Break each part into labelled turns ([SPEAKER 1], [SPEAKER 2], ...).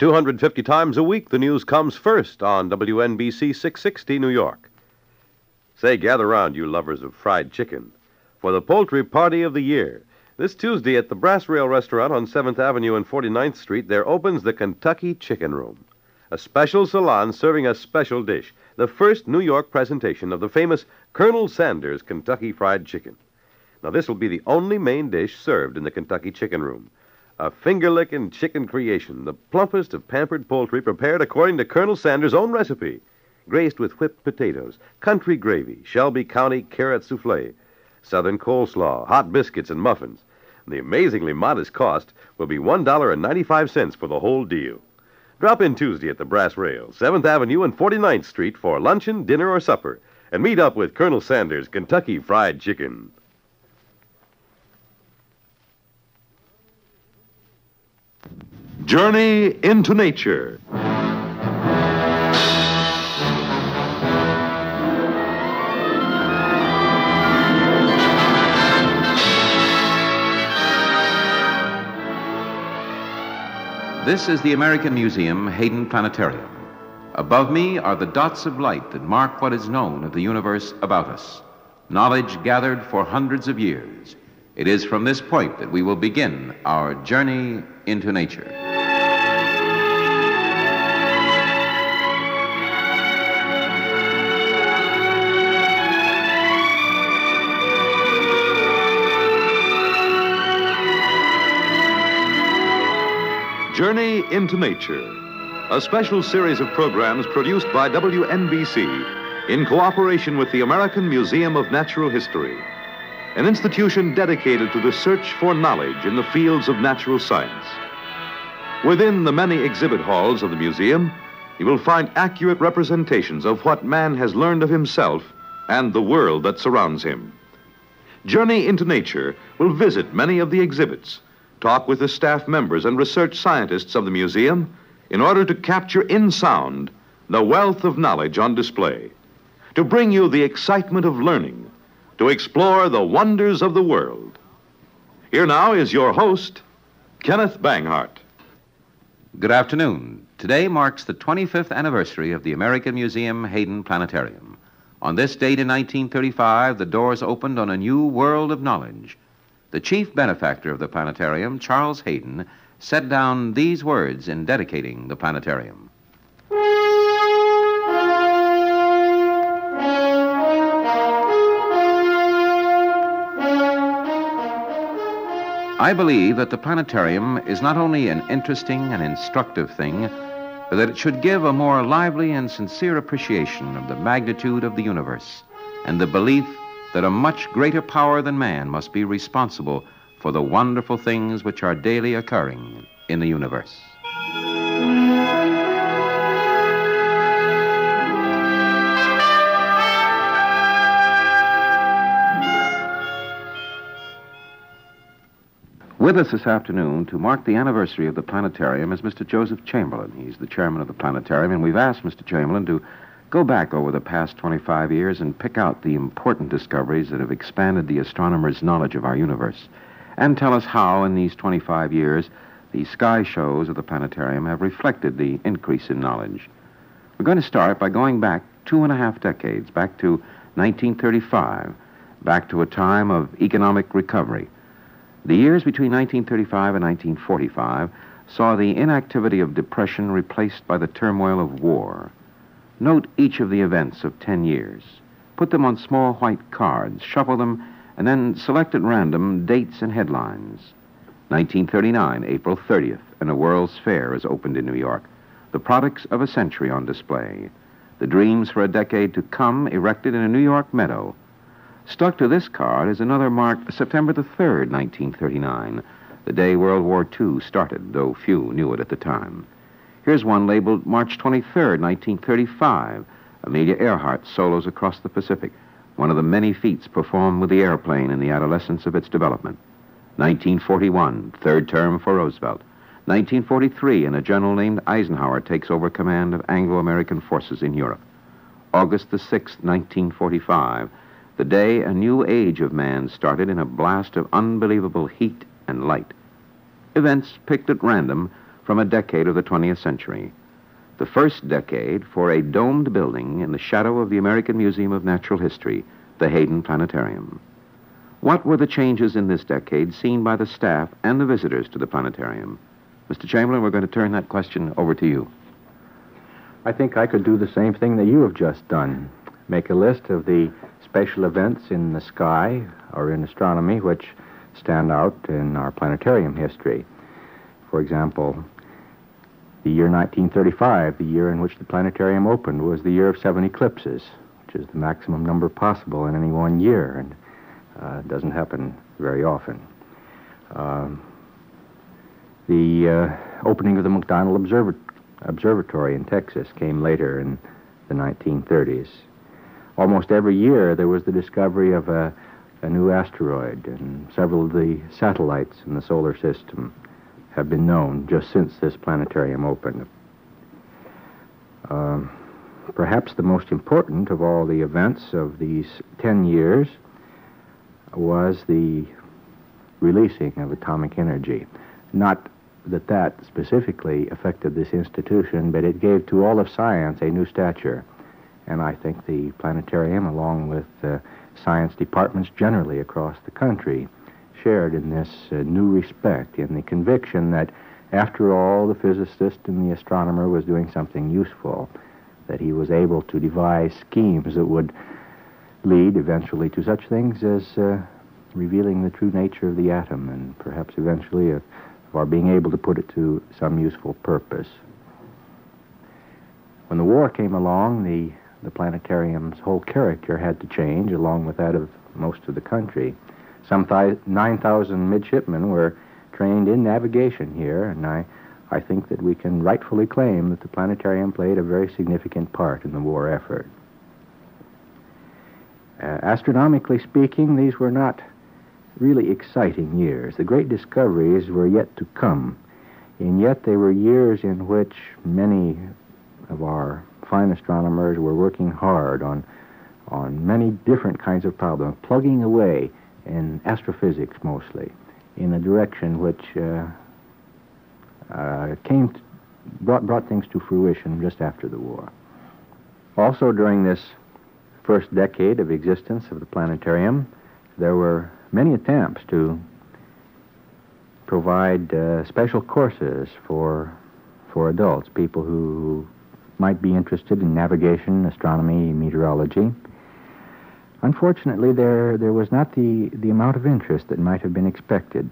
[SPEAKER 1] 250 times a week, the news comes first on WNBC 660 New York. Say, gather round, you lovers of fried chicken, for the poultry party of the year. This Tuesday at the Brass Rail Restaurant on 7th Avenue and 49th Street, there opens the Kentucky Chicken Room, a special salon serving a special dish, the first New York presentation of the famous Colonel Sanders Kentucky Fried Chicken. Now, this will be the only main dish served in the Kentucky Chicken Room. A finger licking chicken creation, the plumpest of pampered poultry prepared according to Colonel Sanders' own recipe, graced with whipped potatoes, country gravy, Shelby County carrot souffle, southern coleslaw, hot biscuits, and muffins. and The amazingly modest cost will be $1.95 for the whole deal. Drop in Tuesday at the Brass Rail, 7th Avenue and 49th Street for luncheon, dinner, or supper, and meet up with Colonel Sanders' Kentucky Fried Chicken.
[SPEAKER 2] Journey into Nature.
[SPEAKER 3] This is the American Museum Hayden Planetarium. Above me are the dots of light that mark what is known of the universe about us, knowledge gathered for hundreds of years. It is from this point that we will begin our journey into nature.
[SPEAKER 2] Journey into Nature, a special series of programs produced by WNBC in cooperation with the American Museum of Natural History, an institution dedicated to the search for knowledge in the fields of natural science. Within the many exhibit halls of the museum, you will find accurate representations of what man has learned of himself and the world that surrounds him. Journey into Nature will visit many of the exhibits talk with the staff members and research scientists of the museum in order to capture in sound the wealth of knowledge on display, to bring you the excitement of learning, to explore the wonders of the world. Here now is your host, Kenneth Banghart.
[SPEAKER 3] Good afternoon. Today marks the 25th anniversary of the American Museum Hayden Planetarium. On this date in 1935, the doors opened on a new world of knowledge. The chief benefactor of the planetarium, Charles Hayden, set down these words in dedicating the planetarium. I believe that the planetarium is not only an interesting and instructive thing, but that it should give a more lively and sincere appreciation of the magnitude of the universe and the belief that a much greater power than man must be responsible for the wonderful things which are daily occurring in the universe. With us this afternoon to mark the anniversary of the planetarium is Mr. Joseph Chamberlain. He's the chairman of the planetarium, and we've asked Mr. Chamberlain to go back over the past 25 years and pick out the important discoveries that have expanded the astronomer's knowledge of our universe, and tell us how, in these 25 years, the sky shows of the planetarium have reflected the increase in knowledge. We're going to start by going back two and a half decades, back to 1935, back to a time of economic recovery. The years between 1935 and 1945 saw the inactivity of depression replaced by the turmoil of war. Note each of the events of 10 years. Put them on small white cards, shuffle them, and then select at random dates and headlines. 1939, April 30th, and a World's Fair is opened in New York. The products of a century on display. The dreams for a decade to come erected in a New York meadow. Stuck to this card is another marked September the 3rd, 1939, the day World War II started, though few knew it at the time. Here's one labeled March 23rd, 1935. Amelia Earhart solos across the Pacific, one of the many feats performed with the airplane in the adolescence of its development. 1941, third term for Roosevelt. 1943, and a general named Eisenhower takes over command of Anglo American forces in Europe. August the 6th, 1945, the day a new age of man started in a blast of unbelievable heat and light. Events picked at random from a decade of the 20th century. The first decade for a domed building in the shadow of the American Museum of Natural History, the Hayden Planetarium. What were the changes in this decade seen by the staff and the visitors to the planetarium? Mr. Chamberlain, we're going to turn that question over to you.
[SPEAKER 4] I think I could do the same thing that you have just done. Make a list of the special events in the sky or in astronomy which stand out in our planetarium history. For example, the year 1935, the year in which the planetarium opened, was the year of seven eclipses, which is the maximum number possible in any one year, and uh, doesn't happen very often. Um, the uh, opening of the McDonald Observatory in Texas came later in the 1930s. Almost every year there was the discovery of a, a new asteroid, and several of the satellites in the solar system have been known just since this planetarium opened. Uh, perhaps the most important of all the events of these 10 years was the releasing of atomic energy. Not that that specifically affected this institution, but it gave to all of science a new stature. And I think the planetarium, along with uh, science departments generally across the country, shared in this uh, new respect, in the conviction that, after all, the physicist and the astronomer was doing something useful, that he was able to devise schemes that would lead eventually to such things as uh, revealing the true nature of the atom and perhaps eventually of, of our being able to put it to some useful purpose. When the war came along, the, the planetarium's whole character had to change along with that of most of the country. Some 9,000 midshipmen were trained in navigation here, and I, I think that we can rightfully claim that the planetarium played a very significant part in the war effort. Uh, astronomically speaking, these were not really exciting years. The great discoveries were yet to come, and yet they were years in which many of our fine astronomers were working hard on, on many different kinds of problems, plugging away in astrophysics mostly, in a direction which uh, uh, came brought brought things to fruition just after the war. Also, during this first decade of existence of the planetarium, there were many attempts to provide uh, special courses for for adults, people who might be interested in navigation, astronomy, meteorology. Unfortunately, there, there was not the, the amount of interest that might have been expected.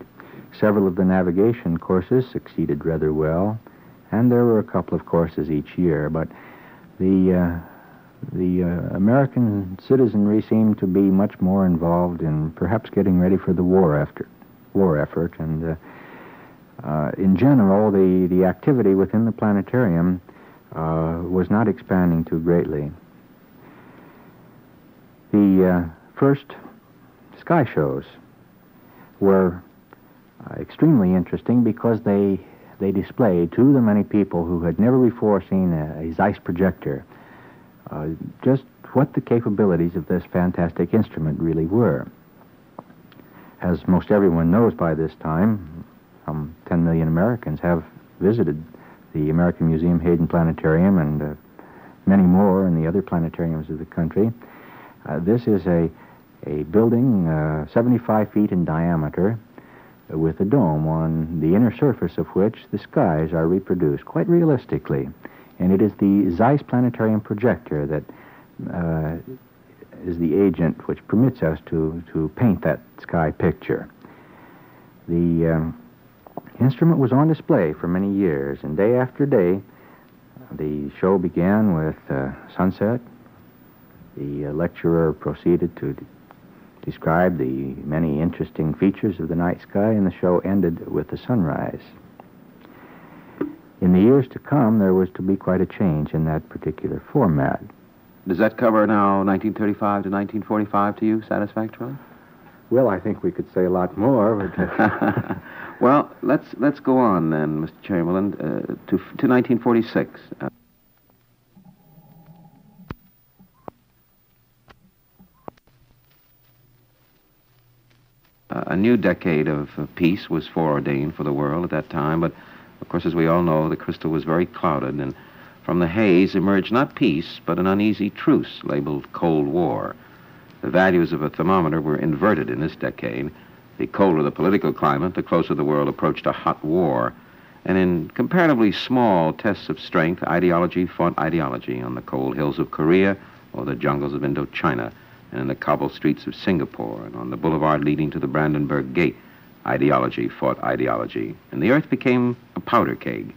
[SPEAKER 4] Several of the navigation courses succeeded rather well, and there were a couple of courses each year, but the, uh, the uh, American citizenry seemed to be much more involved in perhaps getting ready for the war after war effort, and uh, uh, in general, the, the activity within the planetarium uh, was not expanding too greatly. The uh, first sky shows were uh, extremely interesting because they they displayed to the many people who had never before seen a, a Zeiss projector uh, just what the capabilities of this fantastic instrument really were. As most everyone knows by this time, some 10 million Americans have visited the American Museum Hayden Planetarium and uh, many more in the other planetariums of the country. Uh, this is a, a building uh, 75 feet in diameter with a dome on the inner surface of which the skies are reproduced quite realistically. And it is the Zeiss planetarium projector that uh, is the agent which permits us to, to paint that sky picture. The um, instrument was on display for many years, and day after day, the show began with uh, sunset, the uh, lecturer proceeded to d- describe the many interesting features of the night sky, and the show ended with the sunrise. In the years to come, there was to be quite a change in that particular format.
[SPEAKER 3] Does that cover now 1935 to 1945 to you satisfactorily?
[SPEAKER 4] Well, I think we could say a lot more, but. Uh...
[SPEAKER 3] well, let's let's go on then, Mr. Chamberlain, uh, to to 1946. Uh, a new decade of peace was foreordained for the world at that time, but Of course, as we all know, the crystal was very clouded, and from the haze emerged not peace, but an uneasy truce labeled Cold War. The values of a thermometer were inverted in this decade. The colder the political climate, the closer the world approached a hot war. And in comparatively small tests of strength, ideology fought ideology on the cold hills of Korea or the jungles of Indochina, and in the cobble streets of Singapore, and on the boulevard leading to the Brandenburg Gate. Ideology fought ideology, and the earth became a powder keg.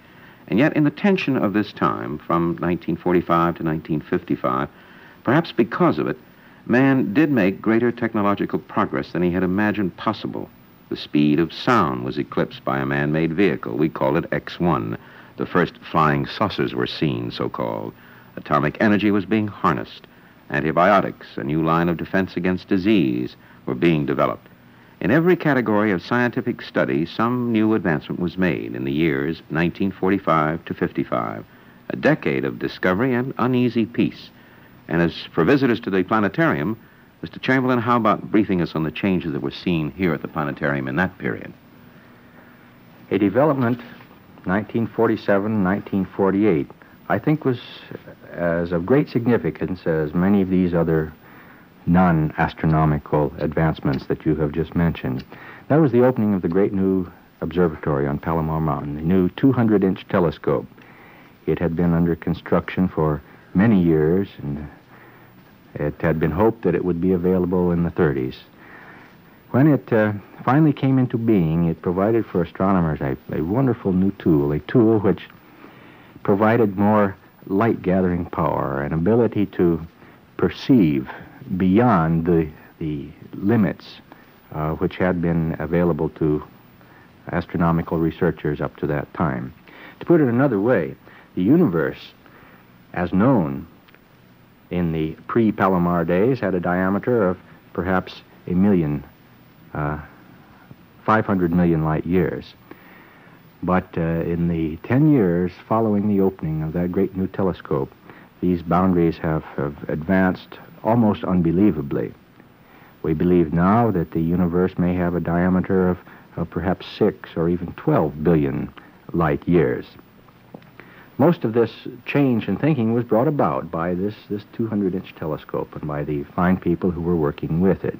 [SPEAKER 3] And yet, in the tension of this time, from 1945 to 1955, perhaps because of it, man did make greater technological progress than he had imagined possible. The speed of sound was eclipsed by a man made vehicle. We called it X 1. The first flying saucers were seen, so called. Atomic energy was being harnessed. Antibiotics, a new line of defense against disease, were being developed. In every category of scientific study, some new advancement was made in the years 1945 to 55, a decade of discovery and uneasy peace. And as for visitors to the planetarium, Mr. Chamberlain, how about briefing us on the changes that were seen here at the planetarium in that period?
[SPEAKER 4] A development, 1947 1948, I think was as of great significance as many of these other non astronomical advancements that you have just mentioned. That was the opening of the great new observatory on Palomar Mountain, the new 200 inch telescope. It had been under construction for many years, and it had been hoped that it would be available in the 30s. When it uh, finally came into being, it provided for astronomers a, a wonderful new tool, a tool which provided more light gathering power, an ability to perceive beyond the, the limits uh, which had been available to astronomical researchers up to that time. To put it another way, the universe, as known in the pre Palomar days, had a diameter of perhaps a million, uh, 500 million light years. But uh, in the 10 years following the opening of that great new telescope, these boundaries have, have advanced almost unbelievably. We believe now that the universe may have a diameter of, of perhaps 6 or even 12 billion light years. Most of this change in thinking was brought about by this, this 200 inch telescope and by the fine people who were working with it.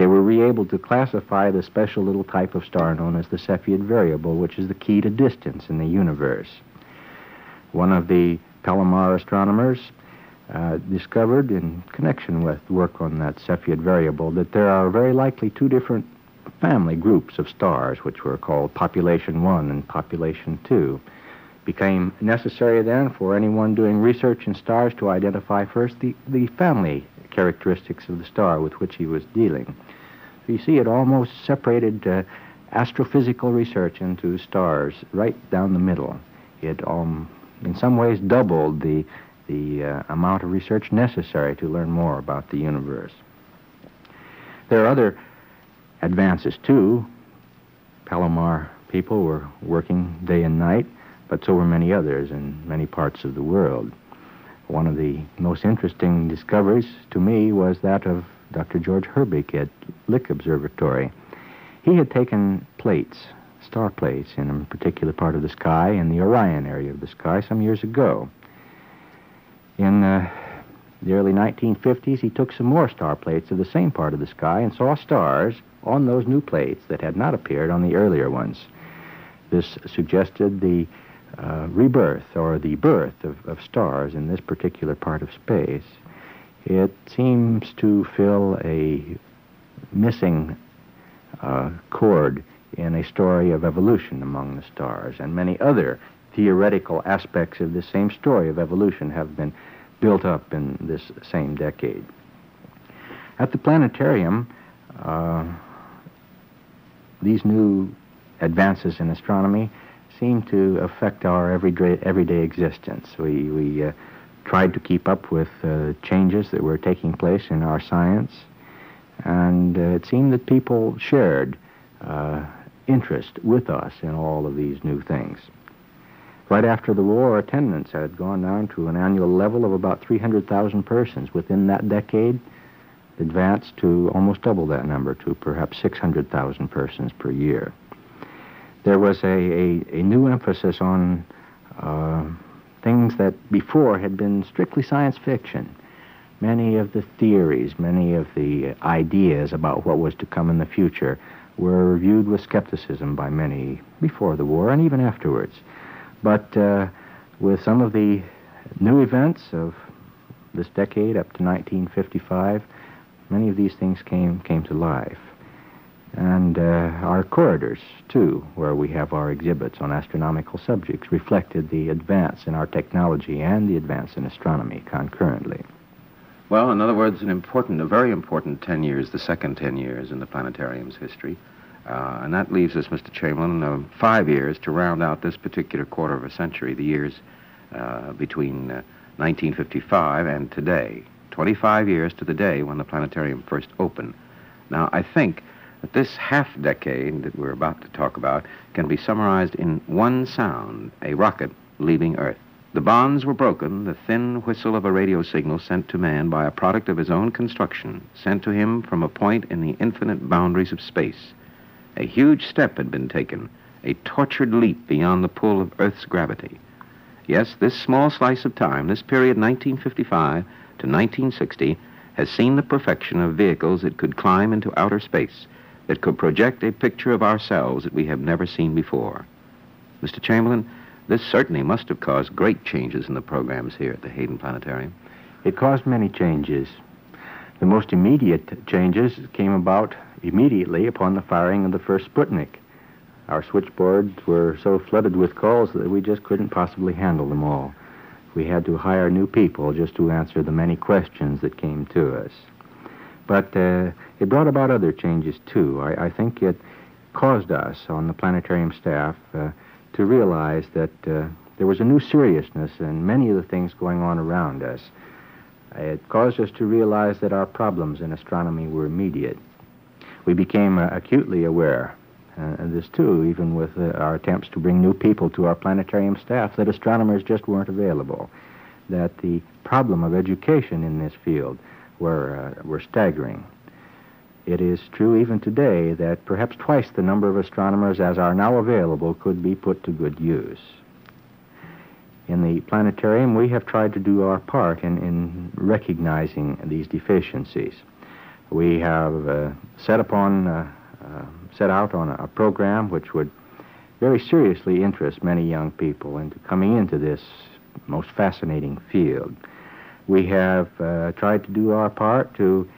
[SPEAKER 4] They were re able to classify the special little type of star known as the Cepheid variable, which is the key to distance in the universe. One of the Palomar astronomers uh, discovered, in connection with work on that Cepheid variable, that there are very likely two different family groups of stars, which were called Population 1 and Population 2. Became necessary then for anyone doing research in stars to identify first the, the family characteristics of the star with which he was dealing. You see, it almost separated uh, astrophysical research into stars right down the middle. It, um, in some ways, doubled the, the uh, amount of research necessary to learn more about the universe. There are other advances, too. Palomar people were working day and night, but so were many others in many parts of the world. One of the most interesting discoveries to me was that of Dr. George Herbig at Lick Observatory. He had taken plates, star plates, in a particular part of the sky, in the Orion area of the sky, some years ago. In uh, the early 1950s, he took some more star plates of the same part of the sky and saw stars on those new plates that had not appeared on the earlier ones. This suggested the uh, rebirth or the birth of, of stars in this particular part of space, it seems to fill a missing uh, chord in a story of evolution among the stars, and many other theoretical aspects of this same story of evolution have been built up in this same decade. At the planetarium, uh, these new advances in astronomy seem to affect our everyday, everyday existence. We, we uh, tried to keep up with uh, changes that were taking place in our science, and uh, it seemed that people shared uh, interest with us in all of these new things. Right after the war, attendance had gone down to an annual level of about 300,000 persons. Within that decade, advanced to almost double that number, to perhaps 600,000 persons per year. There was a, a, a new emphasis on uh, things that before had been strictly science fiction. Many of the theories, many of the ideas about what was to come in the future were viewed with skepticism by many before the war and even afterwards. But uh, with some of the new events of this decade up to 1955, many of these things came, came to life. And uh, our corridors, too, where we have our exhibits on astronomical subjects, reflected the advance in our technology and the advance in astronomy concurrently.
[SPEAKER 3] Well, in other words, an important, a very important 10 years, the second 10 years in the planetarium's history. Uh, and that leaves us, Mr. Chamberlain, uh, five years to round out this particular quarter of a century, the years uh, between 1955 uh, and today. 25 years to the day when the planetarium first opened. Now, I think that this half decade that we're about to talk about can be summarized in one sound a rocket leaving Earth. The bonds were broken, the thin whistle of a radio signal sent to man by a product of his own construction, sent to him from a point in the infinite boundaries of space. A huge step had been taken, a tortured leap beyond the pull of Earth's gravity. Yes, this small slice of time, this period 1955 to 1960, has seen the perfection of vehicles that could climb into outer space, that could project a picture of ourselves that we have never seen before. Mr. Chamberlain, this certainly must have caused great changes in the programs here at the Hayden Planetarium.
[SPEAKER 4] It caused many changes. The most immediate changes came about immediately upon the firing of the first Sputnik. Our switchboards were so flooded with calls that we just couldn't possibly handle them all. We had to hire new people just to answer the many questions that came to us. But uh, it brought about other changes, too. I, I, think it caused us on the planetarium staff uh, to realize that uh, there was a new seriousness in many of the things going on around us. It caused us to realize that our problems in astronomy were immediate. We became uh, acutely aware, uh, and this too, even with uh, our attempts to bring new people to our planetarium staff, that astronomers just weren't available. That the problem of education in this field were, uh, were staggering. It is true even today that perhaps twice the number of astronomers as are now available could be put to good use. In the planetarium, we have tried to do our part in, in recognizing these deficiencies. We have uh, set upon, uh, uh, set out on a program which would very seriously interest many young people into coming into this most fascinating field. We have uh, tried to do our part to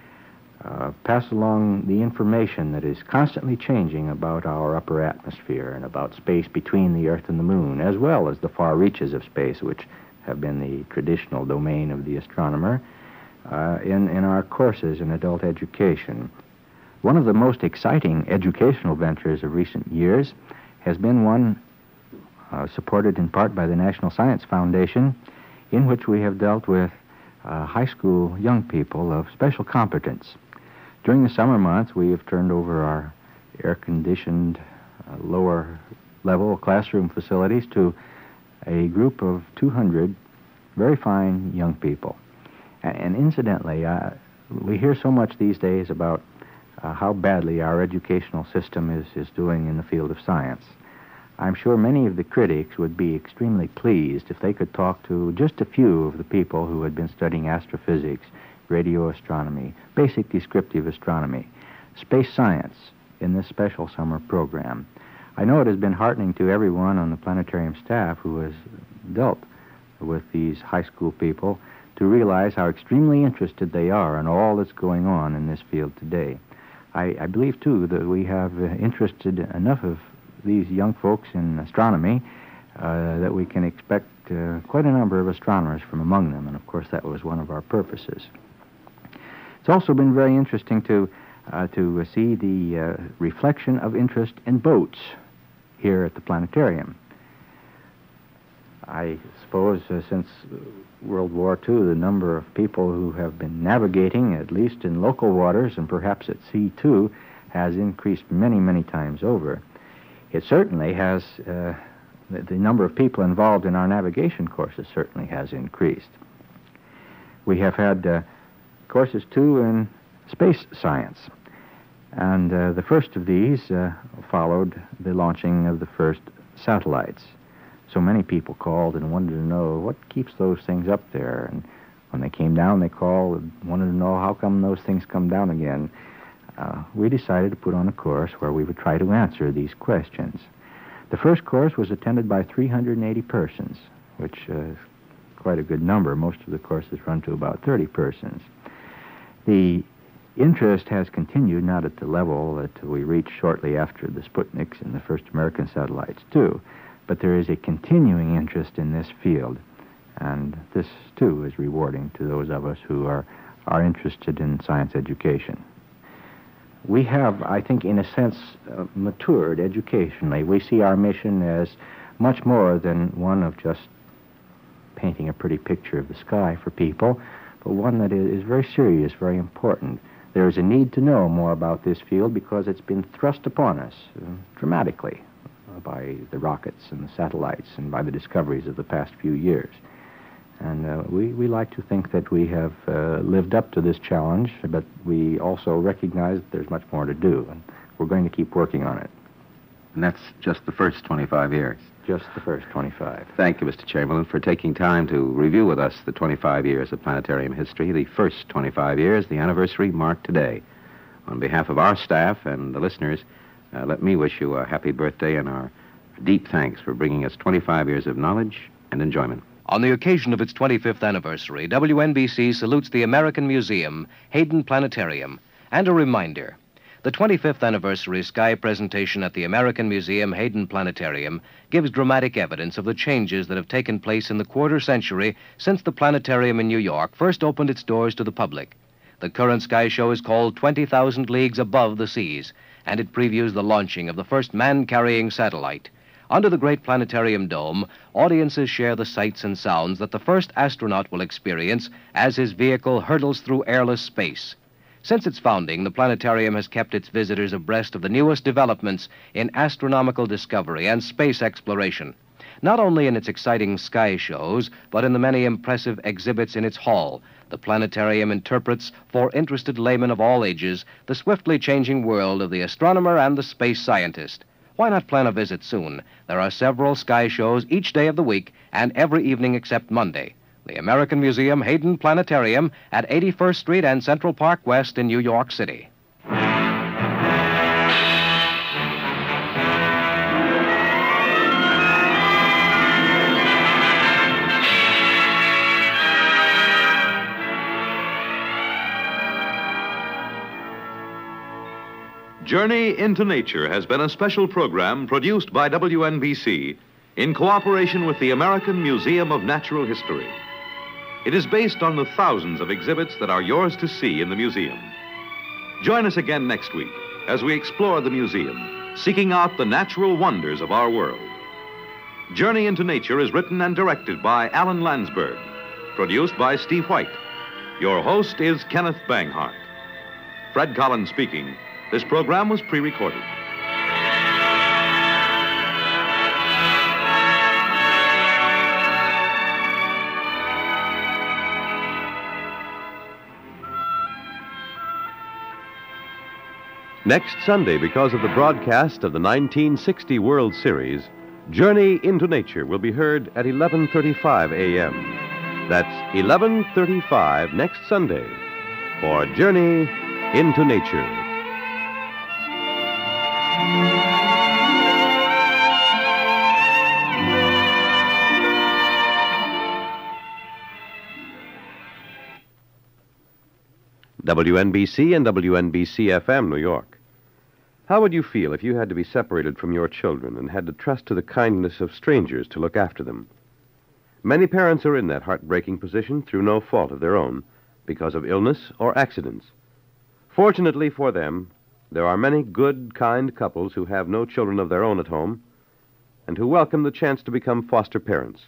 [SPEAKER 4] uh, pass along the information that is constantly changing about our upper atmosphere and about space between the Earth and the Moon, as well as the far reaches of space, which have been the traditional domain of the astronomer, uh, in, in our courses in adult education. One of the most exciting educational ventures of recent years has been one uh, supported in part by the National Science Foundation, in which we have dealt with uh, high school young people of special competence. During the summer months, we have turned over our air conditioned uh, lower level classroom facilities to a group of 200 very fine young people. And incidentally, uh, we hear so much these days about uh, how badly our educational system is, is doing in the field of science. I'm sure many of the critics would be extremely pleased if they could talk to just a few of the people who had been studying astrophysics radio astronomy, basic descriptive astronomy, space science in this special summer program. I know it has been heartening to everyone on the planetarium staff who has dealt with these high school people to realize how extremely interested they are in all that's going on in this field today. I, I believe, too, that we have uh, interested enough of these young folks in astronomy uh, that we can expect uh, quite a number of astronomers from among them, and of course that was one of our purposes. It's also been very interesting to, uh, to see the uh, reflection of interest in boats here at the planetarium. I suppose uh, since World War II, the number of people who have been navigating, at least in local waters and perhaps at sea too, has increased many, many times over. It certainly has, uh, the, the number of people involved in our navigation courses certainly has increased. We have had uh, courses too in space science. And uh, the first of these uh, followed the launching of the first satellites. So many people called and wanted to know what keeps those things up there. And when they came down, they called and wanted to know how come those things come down again. Uh, we decided to put on a course where we would try to answer these questions. The first course was attended by 380 persons, which uh, is quite a good number. Most of the courses run to about 30 persons. The interest has continued, not at the level that we reached shortly after the Sputniks and the first American satellites, too, but there is a continuing interest in this field. And this, too, is rewarding to those of us who are, are interested in science education. We have, I think, in a sense, uh, matured educationally. We see our mission as much more than one of just painting a pretty picture of the sky for people, but one that is very serious, very important. There is a need to know more about this field because it's been thrust upon us uh, dramatically uh, by the rockets and the satellites and by the discoveries of the past few years. And uh, we, we like to think that we have uh, lived up to this challenge, but we also recognize that there's much more to do, and we're going to keep working on it.
[SPEAKER 3] And that's just the first 25 years.
[SPEAKER 4] Just the first 25.
[SPEAKER 3] Thank you, Mr. Chamberlain, for taking time to review with us the 25 years of planetarium history, the first 25 years, the anniversary marked today. On behalf of our staff and the listeners, uh, let me wish you a happy birthday and our deep thanks for bringing us 25 years of knowledge and enjoyment.
[SPEAKER 5] On the occasion of its 25th anniversary, WNBC salutes the American Museum, Hayden Planetarium, and a reminder. The 25th anniversary sky presentation at the American Museum Hayden Planetarium gives dramatic evidence of the changes that have taken place in the quarter century since the planetarium in New York first opened its doors to the public. The current sky show is called 20,000 Leagues Above the Seas, and it previews the launching of the first man carrying satellite. Under the great planetarium dome, audiences share the sights and sounds that the first astronaut will experience as his vehicle hurtles through airless space. Since its founding, the planetarium has kept its visitors abreast of the newest developments in astronomical discovery and space exploration, not only in its exciting sky shows, but in the many impressive exhibits in its hall. The planetarium interprets, for interested laymen of all ages, the swiftly changing world of the astronomer and the space scientist. Why not plan a visit soon? There are several sky shows each day of the week and every evening except Monday. The American Museum Hayden Planetarium at 81st Street and Central Park West in New York City.
[SPEAKER 2] Journey into Nature has been a special program produced by WNBC in cooperation with the American Museum of Natural History. It is based on the thousands of exhibits that are yours to see in the museum. Join us again next week as we explore the museum, seeking out the natural wonders of our world. Journey into Nature is written and directed by Alan Landsburg, produced by Steve White. Your host is Kenneth Banghart. Fred Collins speaking. This program was pre recorded.
[SPEAKER 1] Next Sunday, because of the broadcast of the 1960 World Series, Journey into Nature will be heard at 11:35 a.m. That's 11:35 next Sunday for Journey into Nature. WNBC and WNBC FM, New York. How would you feel if you had to be separated from your children and had to trust to the kindness of strangers to look after them? Many parents are in that heartbreaking position through no fault of their own, because of illness or accidents. Fortunately for them, there are many good, kind couples who have no children of their own at home and who welcome the chance to become foster parents.